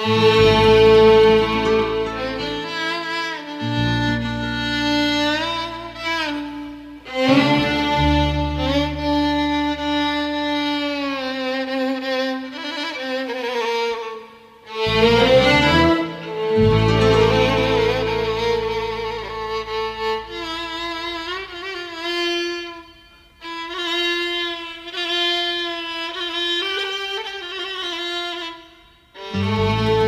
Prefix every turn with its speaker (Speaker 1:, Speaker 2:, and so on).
Speaker 1: Mm-hmm. Música